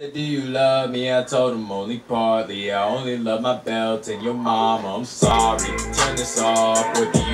Do you love me? I told him only partly. I only love my belt and your mom. I'm sorry. Turn this off. with you